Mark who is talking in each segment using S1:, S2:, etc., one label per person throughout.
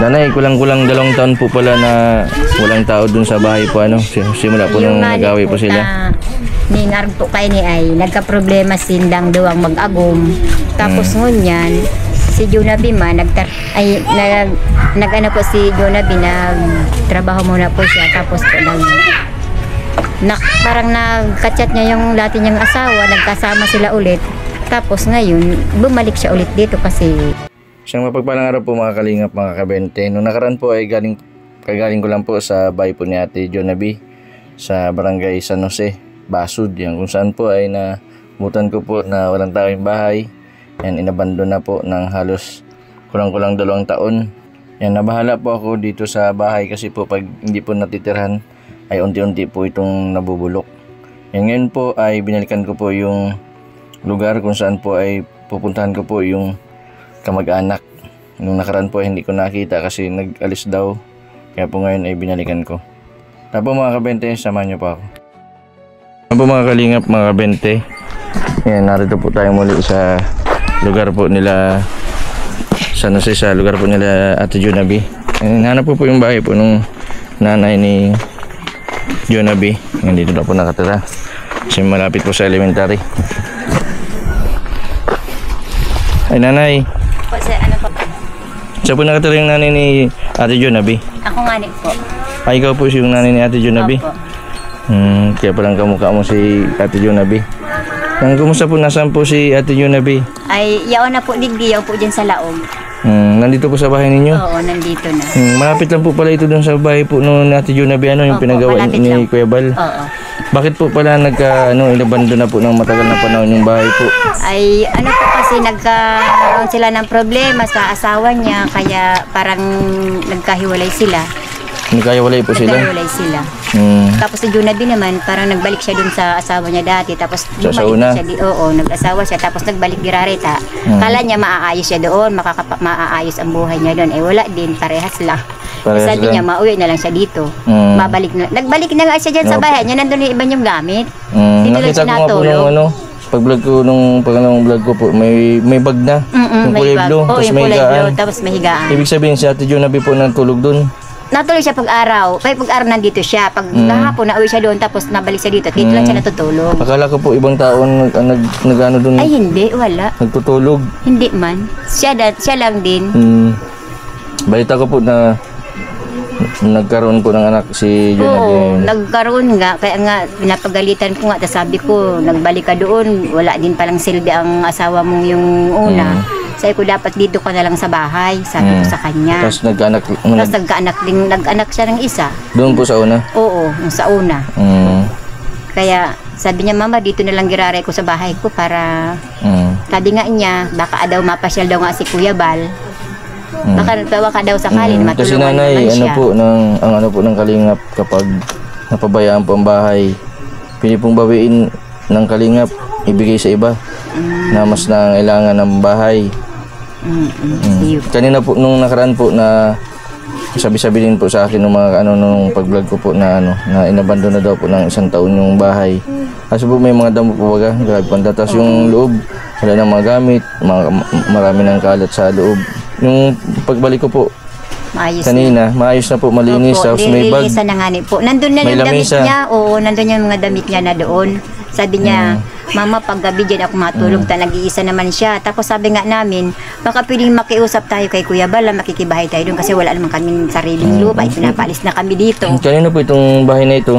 S1: Nanay, kulang-kulang dalawang taon po pala na walang tao dun sa bahay po ano. Sim- Simula po nung nagawi po sila.
S2: na Ningar po kay ni ay nagka-problema sindang duwang mag-agom. Tapos
S1: Hmm.
S2: ngunyan, si Jonabi man nagtar ay nag nag-ano po si Jonabi nagtrabaho muna po siya tapos po nag na, parang nagka-chat niya yung dati niyang asawa, nagkasama sila ulit. Tapos ngayon, bumalik siya ulit dito kasi
S1: Siyang mapagpalang araw po mga kalingap mga kabente. Nung nakaraan po ay galing, kagaling ko lang po sa bahay po ni Ate Jonabi sa barangay San Jose, Basud. Yan, kung saan po ay nabutan ko po na walang tao yung bahay. Yan, inabandon na po ng halos kulang-kulang dalawang taon. Yan, nabahala po ako dito sa bahay kasi po pag hindi po natitirhan ay unti-unti po itong nabubulok. Yan, ngayon po ay binalikan ko po yung lugar kung saan po ay pupuntahan ko po yung kamag-anak. Nung nakaraan po hindi ko nakita kasi nag-alis daw. Kaya po ngayon ay binalikan ko. Tapos mga kabente, samahan niyo pa ako. Ano po mga kalingap, mga kabente. Yan, narito po tayo muli sa lugar po nila sa Jose, sa lugar po nila Ate Junabi. Yan, hanap po po yung bahay po nung nanay ni Junabi. Yan, dito na po nakatira. Kasi malapit po sa elementary. Ay nanay, Siya po nakatira yung nanay ni Ate Junabi.
S2: Ako nga po.
S1: Ay, ikaw po yung nanay ni Ate Junabi.
S2: Opo.
S1: Hmm, kaya palang kamukha mo si Ate Junabi. Ang kumusta po, nasaan po si Ate Junabi?
S2: Ay, yaon na po digdi, yaon po dyan sa laog.
S1: Hmm, nandito po sa bahay ninyo?
S2: Oo, nandito na.
S1: Hmm, malapit lang po pala ito dun sa bahay po nung ni Ate Junabi, ano, yung
S2: Opo,
S1: pinagawa ni
S2: lang.
S1: Kuya Bal.
S2: Oo.
S1: Bakit po pala nagka, ano, inabando na po ng matagal na panahon yung bahay po?
S2: Ay, ano po kasi nagkaroon sila ng problema sa asawa niya, kaya parang nagkahiwalay sila.
S1: Hindi kaya walay po sila?
S2: Nagkahiwalay sila.
S1: Hmm,
S2: Tapos si Junabi naman, parang nagbalik siya dun sa asawa niya dati. Tapos
S1: Sa- sa
S2: bumalik siya di, oo, nag-asawa siya. Tapos nagbalik girareta.
S1: Hmm.
S2: Kala niya maaayos siya doon, makakapa, maaayos ang buhay niya doon. Eh wala din, parehas lang.
S1: Parehas
S2: Sabi
S1: lang.
S2: niya, mauwi na lang siya dito.
S1: Hmm.
S2: Mabalik na. Nagbalik na nga siya dyan sa
S1: Opo.
S2: bahay niya. Nandun yung iba niyong gamit.
S1: hmm,
S2: Dito lang
S1: nakita ko nga po nung ano, pag vlog ko nung pag anong vlog ko po, may may bag na.
S2: Mm-mm,
S1: yung kulay
S2: bag.
S1: blue,
S2: Oo,
S1: tapos
S2: yung
S1: may
S2: kulay
S1: higaan.
S2: blue, tapos may higaan.
S1: Ibig sabihin si Ate Junabi po natulog dun.
S2: Natuloy siya pag-araw. Pag pag-araw nandito siya. Pag
S1: Mm.
S2: kahapon, nauwi siya doon, tapos nabalik siya dito. Dito lang
S1: Mm.
S2: siya natutulog.
S1: Akala ko po ibang tao nag, nag, nag ano dun,
S2: Ay, hindi. Wala.
S1: nagtutulog.
S2: Hindi man. Siya, da, siya lang din.
S1: Hmm. Balita ko po na nagkaroon po ng anak si
S2: Oo,
S1: Junabi.
S2: nagkaroon nga. Kaya nga, pinapagalitan ko nga. Tapos sabi ko, nagbalik ka doon. Wala din palang silbi ang asawa mong yung una. Sabi ko, dapat dito ka na lang sa bahay. Sabi ko
S1: Mm.
S2: sa kanya.
S1: Tapos nagkaanak,
S2: Tapos nagkaanak din, nag-anak siya ng isa.
S1: doon po sa una.
S2: Oo, sa una.
S1: Hmm.
S2: Kaya sabi niya, mama, dito na lang giraray ko sa bahay ko para
S1: Hmm.
S2: Sabi nga niya, baka daw mapasyal daw nga si Kuya Bal. Baka nagtawa ka daw sakali
S1: Hmm.
S2: na
S1: Kasi
S2: matulungan
S1: nanay,
S2: naman
S1: ano po, ng, ang ano po ng kalingap kapag napabayaan po ang bahay, pili pong bawiin ng kalingap, ibigay sa iba na mas nangailangan ng bahay.
S2: Mm, mm,
S1: Mm. Kanina po nung nakaraan po na sabi-sabi din po sa akin nung mga ano nung pag-vlog ko po na ano na inabandon na daw po ng isang taon yung bahay. Kasi po may mga damo po baga, grabe po. Tapos yung loob, wala nang mga gamit, mga, ma- marami ng kalat sa loob. Yung pagbalik ko po
S2: Maayos
S1: kanina, maayos na po, malinis,
S2: Opo,
S1: tapos may bag.
S2: nililinisan na nga ni po. Nandun na
S1: May
S2: yung damit niya. Oo, nandun yung mga damit niya na doon. Sabi niya,
S1: Mm.
S2: Mama, pag gabi dyan ako matulog, ta nag-iisa naman siya. Tapos sabi nga namin, baka pwedeng makiusap tayo kay Kuya Bala, makikibahay tayo doon kasi wala naman kami sariling
S1: Mm.
S2: lupa. Pinapalis na kami dito.
S1: Kanina po itong bahay na ito.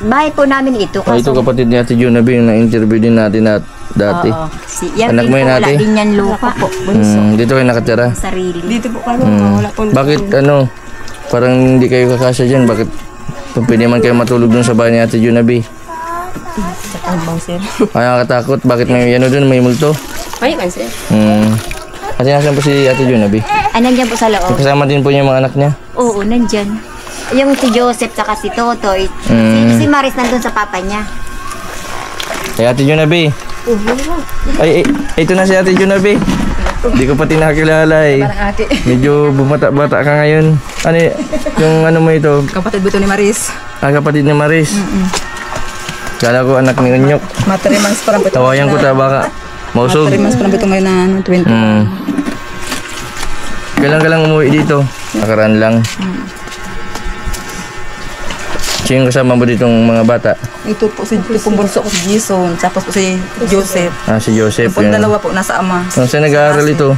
S2: Bahay po namin ito.
S1: Ito
S2: kaso-
S1: kapatid ni Ate Junabi yung na-interview din natin na dati.
S2: Oo. Si, yan
S1: Anak
S2: din
S1: mo yun,
S2: po, wala
S1: ate?
S2: din yan lupa po.
S1: Mm, dito kayo nakatira.
S2: Sarili.
S3: Dito po kami,
S1: Mm.
S3: wala pong
S1: Bakit ano, parang hindi kayo kakasya dyan? Bakit kung pwede man kayo matulog dun sa bahay ni Ate Junabi?
S3: sa tangbang, sir.
S1: Ay, nakakatakot. Bakit may ano dun, may multo?
S3: Ay, man, sir.
S1: Hmm. Kasi nasan po si Ate Junabi?
S2: Ah, nandyan po sa loob.
S1: Kasama din po niya yung mga anak niya?
S2: Oo, nandyan. Yung si Joseph saka si Totoy.
S1: Mm.
S2: Si, si Maris nandun sa papa niya.
S1: Kay Ate Junabi. Ay, ay, ito na si Ate Junabi. Hindi ko pati nakakilala eh.
S3: Parang ate.
S1: Medyo bumata-bata ka ngayon. Ano yung ano mo ito?
S3: Kapatid buto ni Maris.
S1: Ah, kapatid ni Maris. Kala ko anak ni Unyok.
S3: Mga 3 months pa lang po ito.
S1: Tawayan ko ta baka mausog.
S3: 3 months pa lang po ito ngayon na ano, 20.
S1: Hmm. Kailan ka lang umuwi dito? Nakaraan lang. Sino kasama mo ditong mga bata?
S3: Ito po si ito pong bunso ko si Jason. Tapos po si Joseph.
S1: Ah, si Joseph.
S3: Yung po
S1: Yung...
S3: dalawa po nasa ama.
S1: Saan saan nag-aaral ito?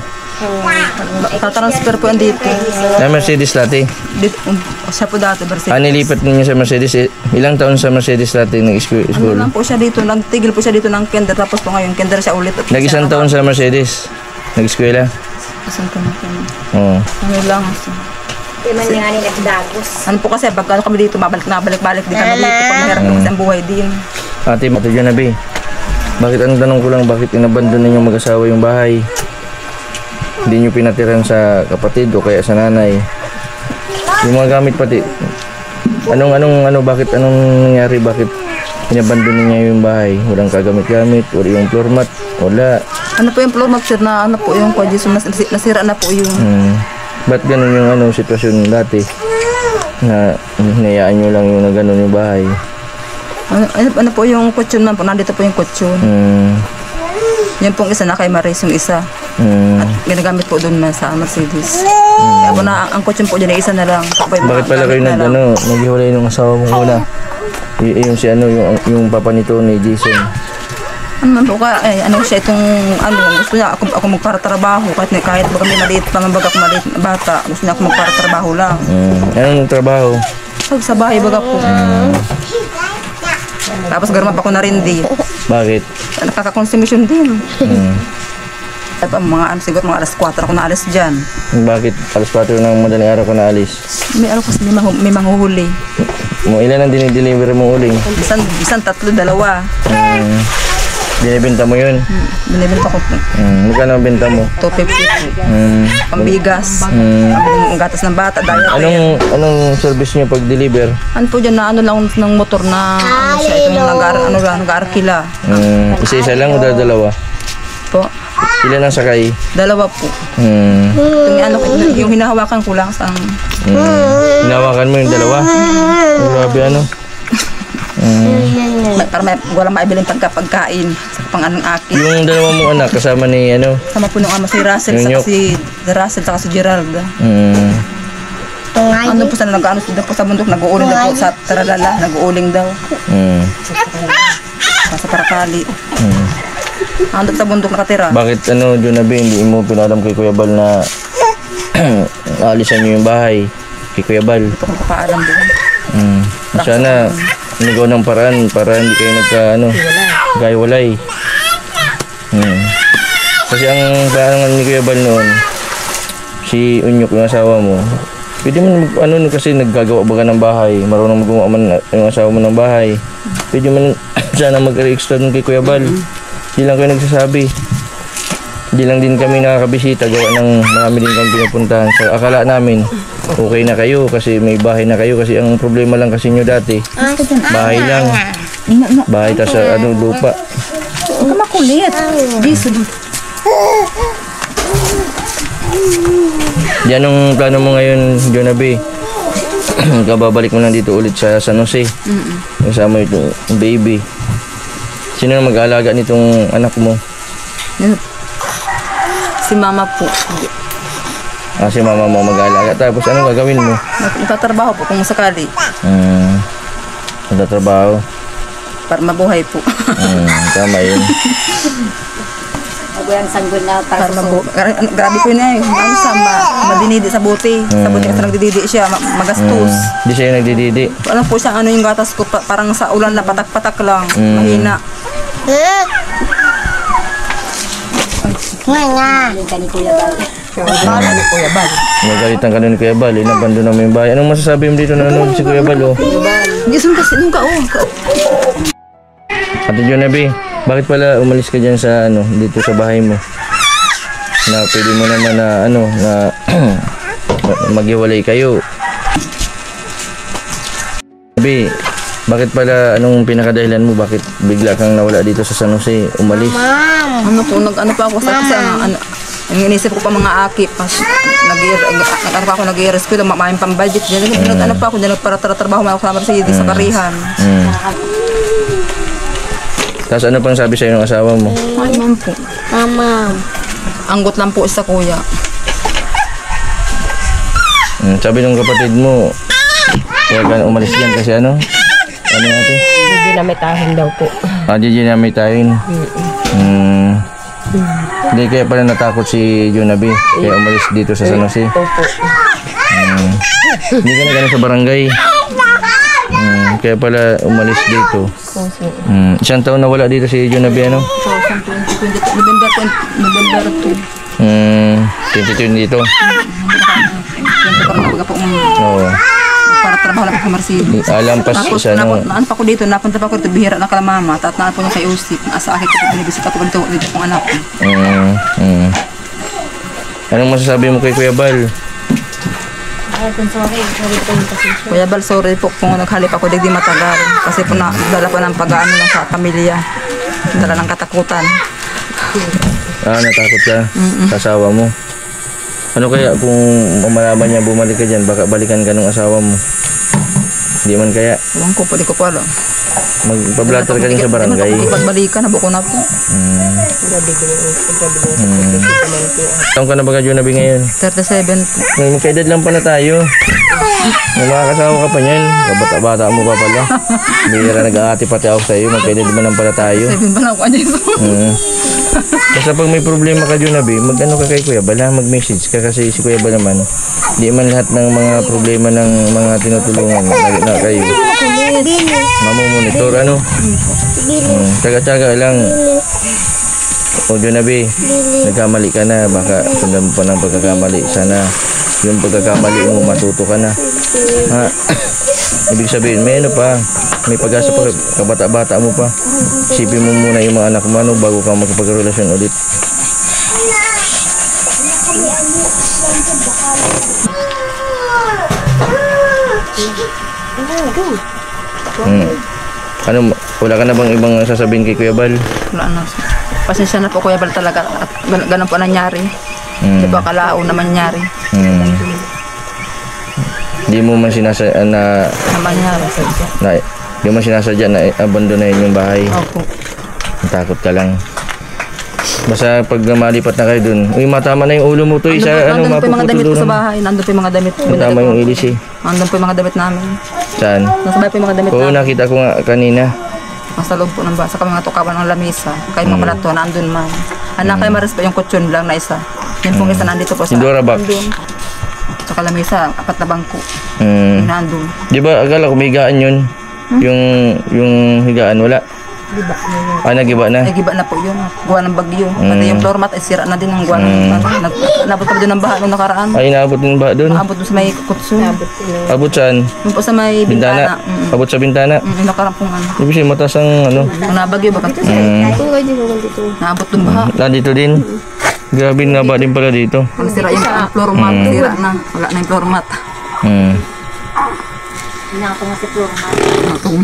S3: Tatransfer po dito.
S1: Na Mercedes dati.
S3: dito siya po dati. Versi.
S1: Ah, nilipat ninyo sa Mercedes. Eh, Ilang taon sa Mercedes dati nag-school?
S3: Ano lang po siya dito. Nagtigil po siya dito ng kinder. Tapos po ngayon kinder siya ulit.
S1: Nag-isang taon sa Mercedes. Nag-eskwela?
S3: Isang taon na.
S1: Oo.
S3: Ano lang.
S2: Di man nga ni nagdagos.
S3: Ano po kasi pagka kami dito, mabalik na balik-balik din kami dito. Pag po kasi ang buhay din.
S1: Ate, Ate Jonabi, bakit ang tanong ko lang, bakit inabandon ninyong mag-asawa yung bahay? Hindi nyo pinatiran sa kapatid o kaya sa nanay? Yung mga gamit pati. Anong, anong, ano, bakit, anong nangyari? Bakit inabandon niya yung bahay? Walang kagamit-gamit, wala yung floor mat, wala.
S3: Ano po yung floor mat sir na ano po yung kwadyo nas, nasira na po yung
S1: Hmm. Ba't ganun yung ano, sitwasyon dati? Na hinayaan nyo lang yung na ganun yung bahay.
S3: ano, ano, ano po yung kutsyon man po nandito po yung kutsyon.
S1: Hmm.
S3: Yan pong isa na kay Maris yung isa.
S1: Hmm.
S3: Ginagamit po doon na sa Mercedes. Kaya po na ang kutsyon po dyan ay isa na lang. Yung
S1: Bakit pala kayo
S3: na
S1: nag
S3: lang.
S1: ano, naghiwalay nung asawa mo una? Y- yung si ano, yung, yung papa nito ni Jason.
S3: Ano po ka, eh, ano siya itong, ano, gusto niya ako, ako magparatrabaho kahit, kahit ba kami maliit pa nga baga ako maliit na bata, gusto niya ako magparatrabaho lang.
S1: Mm. Anong trabaho?
S3: Pag sa bahay baga po. Tapos garma pa ko na rin di.
S1: Bakit?
S3: Nakaka-consumption din.
S1: Mm.
S3: At ang mga ano, siguro mga alas 4 ako na alas dyan.
S1: Bakit? Alas 4 ng madaling araw ka na alis.
S3: May ano kasi may, mahu- may manghuhuli.
S1: Mo ilan ang dinideliver mo uling?
S3: Bisan, bisan tatlo, dalawa.
S1: Mm. Binibenta mo yun?
S3: Hmm, Binibenta ko po.
S1: Mm. Magkano ang benta mo?
S3: 250 po.
S1: Mm.
S3: Pambigas.
S1: Mm.
S3: Ang gatas ng bata, diaper.
S1: Anong anong service niyo pag deliver?
S3: Ano po dyan na ano lang ng motor na ano siya, itong nag ano lang, nag-arkila.
S1: Mm. Isa-isa lang o dalawa?
S3: Po.
S1: Ilan ang sakay?
S3: Dalawa po.
S1: Mm.
S3: Itong ano, yung hinahawakan ko lang sa
S1: Mm. Hinawakan mo yung dalawa? Grabe ano? Mm.
S3: para may, walang maibiling pagkapagkain sa pang anong akin.
S1: Yung dalawa mong anak kasama ni ano?
S3: Sama po nung ama si Russell,
S1: Yung
S3: saka si, si Russell, saka si Gerald.
S1: Mm.
S3: Ano po sa nag-ano sila po sa bundok, nag-uuling daw po sa Taralala, nag-uuling daw.
S1: Mm.
S3: Sa Parakali.
S1: Mm.
S3: Ano sa bundok nakatira?
S1: Bakit ano, Jonabi, hindi mo pinalam kay Kuya Bal na alisan niyo yung bahay kay Kuya Bal?
S3: Ito kung kapaalam din.
S1: Mm. Sana inigaw ng paraan para hindi kayo nagka ano, gaiwalay. Mm. Kasi ang parang ni Kuya Bal noon, si Unyok yung asawa mo, pwede mo mag, ano no, kasi naggagawa baga ng bahay, marunong gumawa man yung asawa mo ng bahay. Pwede man sana mag-extra dun kay Kuya Bal. Hindi lang kayo nagsasabi. Hindi lang din kami nakakabisita gawa ng marami din kami pinupuntahan. So akala namin okay na kayo kasi may bahay na kayo kasi ang problema lang kasi nyo dati bahay lang. Bahay tas sa ano lupa.
S3: Huwag ka makulit.
S1: Di anong plano mo ngayon, Jonabi? Kababalik mo lang dito ulit sa San Jose. Kasama ito, baby. Sino na mag-aalaga nitong anak mo?
S3: Yan. Si mama po.
S1: Ah, si mama mo mag-aalaga. Tapos anong gagawin mo?
S3: Nagtatrabaho po kung sakali.
S1: Hmm. Nagtatrabaho.
S3: Para mabuhay po.
S1: Hmm, tama yun.
S2: Naguyang sanggol na
S3: para
S2: para
S3: mabu gra- ano, grabe po niya eh. Ano sa ma madinidi sa buti. Sa buti kasi nagdididi siya, ma- magastos.
S1: Hindi siya nagdididi.
S3: Alam po siya ano yung gatas ko, pa- parang sa ulan na patak-patak lang.
S1: Mm.
S3: Mahina.
S2: Nga ni Kuya Bal.
S1: Nagalitan ka nun Kuya Bal. Inabando na mo yung bahay. Anong masasabi mo dito na nanonood si Kuya Bal? Oh?
S3: Jason kasi nung ka oh.
S1: Ate Jonabi, bakit pala umalis ka dyan sa ano, dito sa bahay mo? Na pwede mo naman na ano, na maghiwalay kayo. Sabi, bakit pala, anong pinakadahilan mo? Bakit bigla kang nawala dito sa San Jose, umalis?
S3: Ano po, nag ano pa ako sa kasi ano, yung inisip ko pa mga aki pas nag ano pa ako nag-rescue na mamayang pang budget diyan mm. ano pa ako diyan para trabaho mo ako sa Mercedes sa karihan
S1: Hmm. Tapos ano pang sabi sa'yo ng asawa mo?
S3: ay man po
S2: Mama.
S3: anggot lang po sa kuya
S1: Mm, sabi ng kapatid mo, huwag ka umalis dyan kasi ano? Ano natin?
S4: Hindi na may tahin daw po.
S1: Ah, di na may tayin. Hindi kaya pala natakot si Junabi. Kaya umalis dito sa San Jose.
S4: Opo.
S1: Hmm. Hindi ka na ganun sa barangay. Hmm. Kaya pala umalis dito.
S4: Opo.
S1: Hmm. Isang taon na wala dito si Junabi ano?
S3: 2020, November 20, November 2.
S1: Hmm. 22 dito.
S3: Yan po po para trabaho lang po sa Mercedes.
S1: Alampas
S3: Tapos
S1: sa ano.
S3: napun- naan pa ko dito, napunta pa ko dito, bihira na kala mama, at naan po niya kay Usip, asa akin ko po binibisita ko dito, dito pong anak ko.
S1: Hmm. Hmm. Anong masasabi mo kay Kuya Bal?
S3: Kuya Bal, sorry po kung naghalip ako, di matagal. Kasi po na, dala pa ng pag-ano lang sa pamilya. Dala ng katakutan.
S1: Ah, natakot ka sa asawa mo. Ano kaya kung malaman niya bumalik ka dyan, baka balikan ka ng asawa mo? Hindi man kaya.
S3: Ewan ko di ko po alam.
S1: Magpa-blatter ka din sa barangay.
S3: Pagbalikan, nabuko na po.
S4: Yung
S1: Hmm. Taong ka na ba ka Junabi ngayon?
S3: 37 po.
S1: May magkaedad lang pa na tayo. May makakasawa ka pa niyan. Kabata-bata mo pa pala. Hindi ka nag-aati pati ako sa'yo. Magkaedad man lang pala tayo.
S3: 7 ba lang ako dito?
S1: Hmm. Basta pag may problema ka Junabi, mag-ano ka kay Kuya Bala, mag-message ka kasi si Kuya Bala naman, di man lahat ng mga problema ng mga tinutulungan na, na kayo. Mamumonitor, ano? Hmm. Tsaga-tsaga lang. O Junabi, nagkamali ka na, baka sundan pa ng pagkakamali. Sana yung pagkakamali mo, matuto ka na. Ha? Ibig sabihin, may ano pa, may pag-asa pa, kabata-bata mo pa. Isipin mo muna yung mga anak mo ano, bago ka magkapagrelasyon ulit. Hmm. Ano, wala ka na bang ibang sasabihin kay Kuya Bal?
S3: Wala na. Pasensya na po Kuya Bal talaga. At gan- ganun po nangyari.
S1: Hmm.
S3: Di ba kalao naman nangyari?
S1: Hmm. Di mo man sinasa na,
S3: Naman nangyari.
S1: na di mo sinasadya na abandonahin yung bahay.
S3: Opo.
S1: Takot ka lang. Basta pag malipat na kayo dun, uy matama na yung ulo mo to, isa ano
S3: Nandun po yung mga damit ko sa bahay. Nandun po yung mga damit.
S1: Matama yung ilis eh.
S3: Nandun po yung mga damit namin.
S1: Saan?
S3: Nasa bahay po yung mga damit
S1: Oo,
S3: namin.
S1: nakita ko nga kanina.
S3: Nasa loob po ng bahay. Sa mga tukawan ng lamisa. Kay
S1: Hmm.
S3: mga palato, nandun man. Anak kay Maris pa yung kutsyon lang na isa. Yan pong isa nandito po sa...
S1: Yung Dora box.
S3: Nandun. Sa lamisa, apat na bangko.
S1: Hmm.
S3: Yung nandun.
S1: Di ba, akala ko may higaan yun? Yung, yung higaan, wala. Ah, nagiba na.
S3: Ay, giba na po yun. Gawa ng bagyo. Pati yung floor mat, ay sira na din ang gawa ng ano. Nag, nabot kami doon ng baha nung nakaraan.
S1: Ay, naabot din ba doon?
S3: Naabot doon sa may kutsun.
S1: Abot saan?
S3: Yung po sa may
S1: Bintana?
S3: bintana. Mm,
S1: Abot sa bintana?
S3: mm, yung nakaraan pong ano.
S1: Ibig sabihin, mataas ang ano.
S3: Nung nabagyo, baka
S1: Hmm.
S3: naabot doon baha.
S1: Nandito din. Grabe nga ba din pala dito.
S3: Ang sira yung floor mat, sira na. Wala na yung floor mat.
S1: Hmm.
S3: Natong.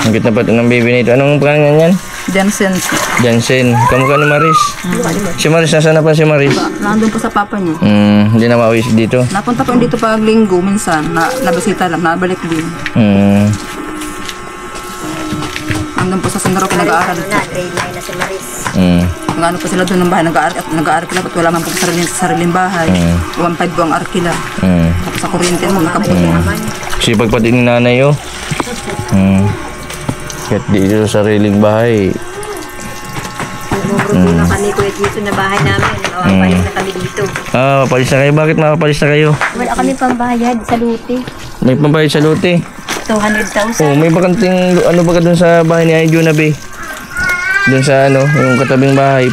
S1: Ang na pati ng baby nito. Anong pangalan niyan?
S3: Jensen.
S1: Jansen. Kamukha ni Maris. Si Maris, nasaan na pa si Maris?
S3: Nandun po sa papa niya.
S1: Hmm, hindi na mauwi dito.
S3: Napunta po dito pag linggo minsan. Na, nabisita lang, nabalik din.
S1: Hmm.
S3: Po sa Sandro pinag-aaral.
S2: Na, grade 9 na si Maris.
S1: Hmm.
S3: Nag ano po sila doon ng bahay, nag-aaral at nag-aarkila at wala man po sariling, sariling bahay. 1.5 po ang arkila.
S1: Hmm.
S3: Tapos sa kuryente mo, nakabuto.
S1: Sipag pati ni nanay oh. Hmm. Kahit di sa sariling bahay.
S2: Nung na kami kuya dito na bahay namin. O, palis na kami dito.
S1: Ah, papalis na kayo. Bakit mapapalis na kayo?
S2: Wala kami pambayad sa luti.
S1: May pambayad sa lote.
S2: 200,000.
S1: Oh, may bakanting ano ba dun sa bahay ni Ayo na be? Dun sa ano, yung katabing bahay.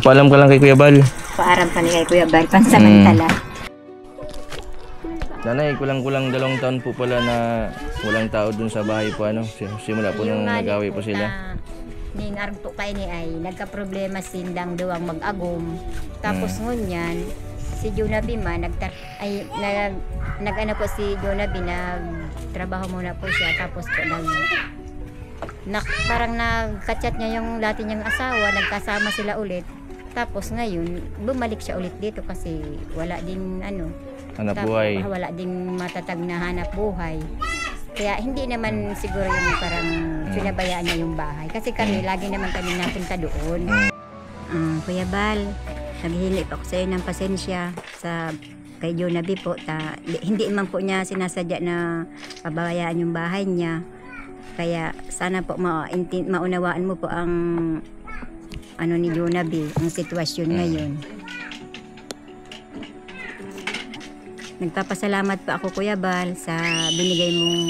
S1: Paalam ka lang kay Kuya Bal.
S2: Paaram pa ni kay Kuya Bal. Pansamantala.
S1: Nanay, kulang-kulang dalawang taon po pala na walang tao dun sa bahay po ano. Sim- Simula po nung nagawi po sila.
S2: Ning po kay ni ay nagka-problema sindang duwang mag-agom. Tapos ngunyan si Jonabi man nagtar ay nag nag-ano po si Jonabi nag trabaho muna po siya tapos po nag nak, parang nagka-chat niya yung dati niyang asawa, nagkasama sila ulit. Tapos ngayon, bumalik siya ulit dito kasi wala din ano,
S1: Hanap
S2: Tapos,
S1: buhay.
S2: Wala ding matatag na hanap buhay. Kaya hindi naman siguro yung parang pinabayaan niya yung bahay. Kasi kami, lagi naman kami napunta doon. Mm, Kuya Bal, naghihingi po ako sa iyo ng pasensya sa kay Jonabi po. Ta, di- hindi man po niya sinasadya na pabayaan yung bahay niya. Kaya sana po ma maunawaan mo po ang ano ni Jonabi, ang sitwasyon ngayon. Nagpapasalamat po ako Kuya Bal sa binigay mong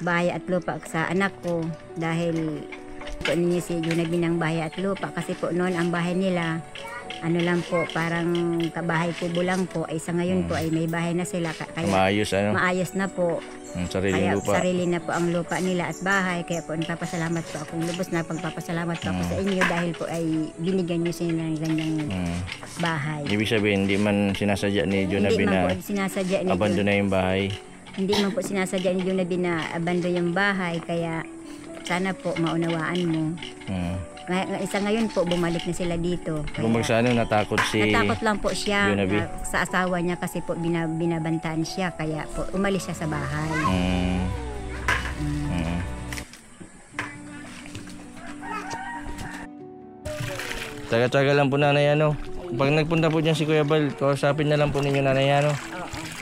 S2: bahay at lupa sa anak ko dahil po ninyo si Junabi ng bahay at lupa kasi po noon ang bahay nila ano lang po parang kabahay kubo lang po. Ay sa ngayon po ay may bahay na sila ka- kaya
S1: Maayos ano,
S2: maayos na po.
S1: Ang sariling
S2: kaya
S1: lupa.
S2: sarili na po ang lupa nila at bahay. Kaya po nagpapasalamat po akong lubos na pagpapasalamat po ako sa inyo dahil po ay binigyan niyo sila ng ganyang
S1: Mm.
S2: bahay.
S1: Ibig sabihin, hindi man sinasadya ni
S2: hindi man
S1: na
S2: po sinasadya ni
S1: abandon na yung bahay.
S2: hindi man po sinasadya ni Junabi na abandon yung bahay. Kaya sana po maunawaan mo.
S1: Mm.
S2: Ngay- isa ngayon po bumalik na sila dito Kaya
S1: Kung sa ano, natakot si...
S2: natakot lang po siya na- sa asawa niya kasi po bina, binabantaan siya kaya po umalis siya sa bahay
S1: Mm. Mm. Taga-taga lang po nanay ano. Pag nagpunta po dyan si Kuya Bal, kausapin na lang po ninyo nanay ano.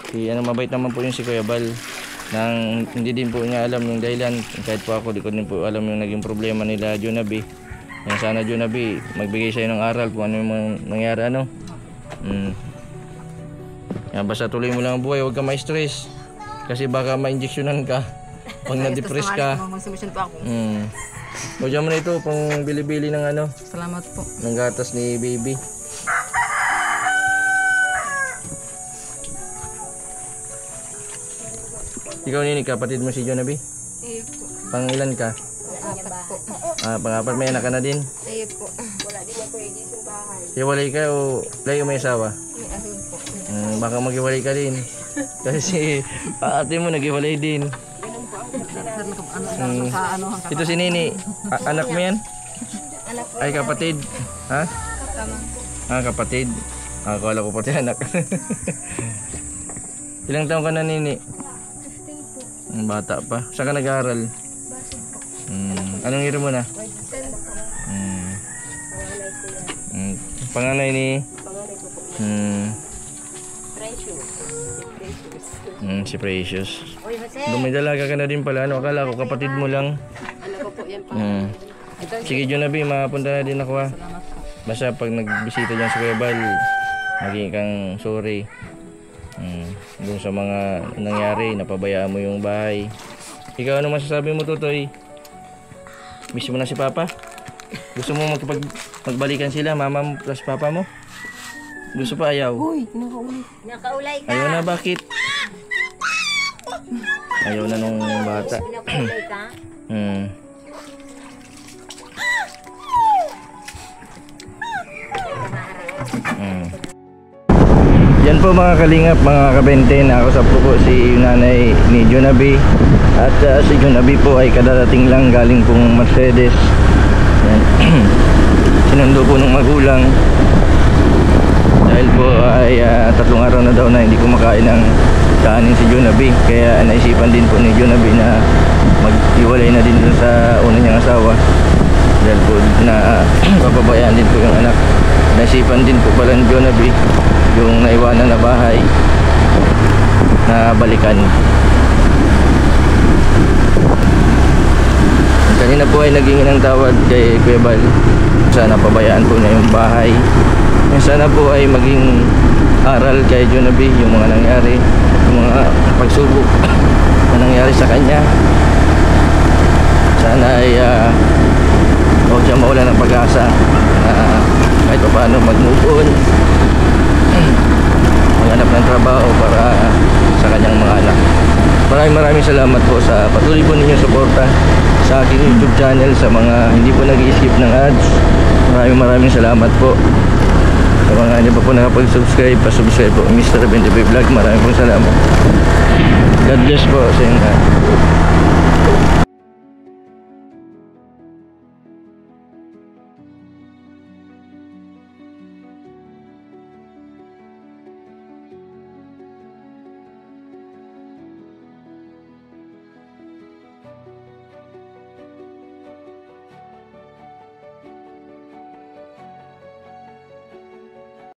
S1: Si ano mabait naman po yung si Kuya Bal. Nang hindi din po niya alam yung dahilan. Kahit po ako, di ko din po alam yung naging problema nila Junabi. Yan sana Junabi, magbigay sa'yo ng aral kung ano yung nangyari ano. Mm. Yan, basta tuloy mo lang ang buhay, huwag ka ma-stress. Kasi baka ma-injectionan ka. Pag na-depress ka.
S3: Magsolusyon pa ako.
S1: Mm. O dyan mo na ito, pang bili-bili ng ano,
S3: Salamat po.
S1: ng gatas ni baby. Ikaw nini, kapatid mo si Jonabi?
S3: Iyo po.
S1: Pang ilan ka?
S3: Apat po.
S1: Ah, pang-apat may anak ka na din?
S3: Iyo po.
S1: Hiwalay ka o layo may asawa?
S3: May asin po.
S1: Mm, baka maghiwalay ka din. Kasi si ate mo naghiwalay din. Mm.
S3: Ano ang
S1: Ito si Nini. A- anak mo yan? Ay, kapatid. Ha? Ah, kapatid. Ah, akala ko pati anak. Ilang taon ka na, Nini? Ang bata pa. Saan ka nag-aaral? Anong year mo na? Mm. Mm. Panganay ni? Mm. Mm, si Precious. Dumidalaga ka na din pala. Ano, akala ko kapatid mo lang.
S3: Ano ko po yan po.
S1: Mm. Sige, Jonabi, mapunta na din ako ha. Basta pag nagbisita dyan sa Kuya maging kang sorry. Mm. Doon sa mga nangyari, napabayaan mo yung bahay. Ikaw, ano masasabi mo, Tutoy? Miss mo na si Papa? Gusto mo magpag magbalikan sila, mama mo plus papa mo? Gusto pa ayaw?
S4: Uy, nakaulit.
S2: nakaulay ka
S1: Ayaw na, bakit? Ayaw na nung bata.
S2: nakaulay ka
S1: Hmm. Hmm. Yan po mga kalingap, mga kabente, nakausap ko po si nanay ni Junabi at uh, si Junabi po ay kadarating lang galing pong Mercedes. Sinundo po ng magulang. Dahil po ay ah, tatlong araw na daw na hindi kumakain ng kanin si Junabi. Kaya naisipan din po ni Junabi na maghiwalay na din sa una niyang asawa. Dahil po na papabayaan din po yung anak. Naisipan din po pala ni Junabi yung naiwanan na bahay na balikan kanina po ay naging ng tawad kay Kuya sana pabayaan po niya yung bahay. Sana po ay maging aral kay Junabi yung mga nangyari yung mga pagsubok na nangyari sa kanya. Sana ay uh, huwag siya mawala ng pag-asa na kahit pa paano mag-move on. Maghanap ng trabaho para sa kanyang mga anak maraming maraming salamat po sa patuloy po ninyong suporta sa aking YouTube channel sa mga hindi po nag-skip ng ads maraming maraming salamat po sa mga hindi pa po nakapag-subscribe pa-subscribe po Mr. 25 Vlog maraming po salamat God bless po sa inyo.